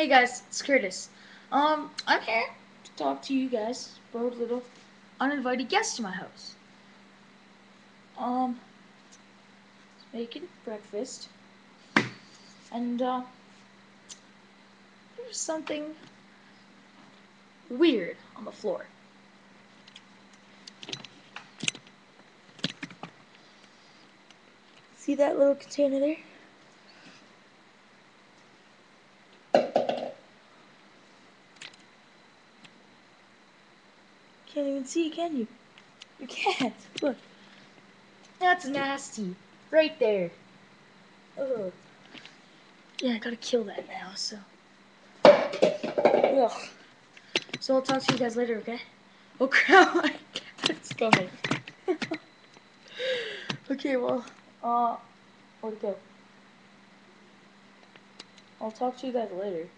Hey guys, it's Curtis. Um, I'm here to talk to you guys about little uninvited guest to my house. Um, making breakfast, and uh, there's something weird on the floor. See that little container there? Can't even see, can you? You can't. Look. That's nasty. Right there. Ugh. Yeah, I gotta kill that now, so. Ugh. So I'll talk to you guys later, okay? Oh crap, my cat's coming. okay, well, uh, where'd it go? I'll talk to you guys later.